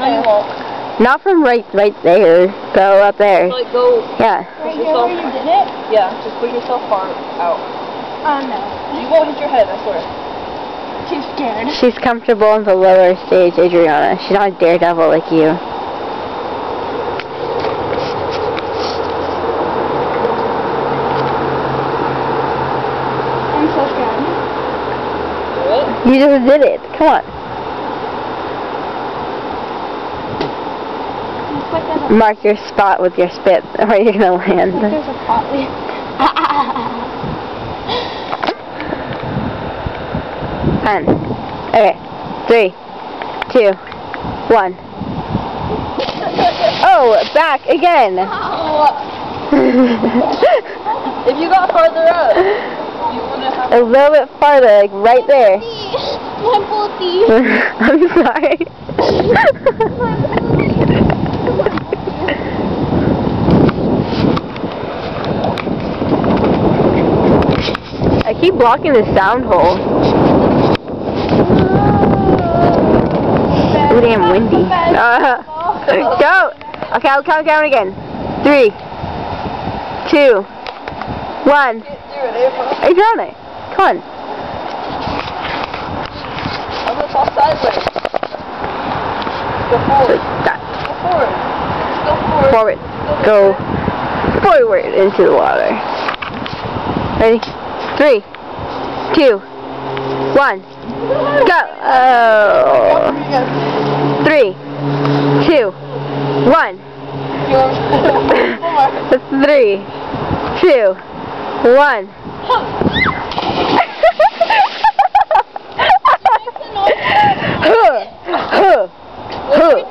No, you won't. Not from right, right there. Go up there. Like, go. Yeah. Right here where you did it? Yeah, just put yourself far out. Oh no. You won't hit your head, I swear. She's scared. She's comfortable in the lower stage, Adriana. She's not a daredevil like you. I'm so scared. Do it. You just did it. Come on. Looks like there's a, Mark your spot with your spit where you're gonna land. there's a pot. Ten. Okay. Three. Two. One. Oh, back again. If you got farther up, you wouldn't have. a little bit farther, like right there. I'm sorry. I keep blocking the sound hole. Ooh, damn windy. Uh, go! Okay, I'll count down again. Three, two, one. Do it, April. Adriana, come on. I'm gonna fall sideways. Go forward. Go forward. Go forward. Forward. Go forward into the water. Ready? Three, two, one, go! Oh. Three, two, one. Three, two, one. huh, huh, huh.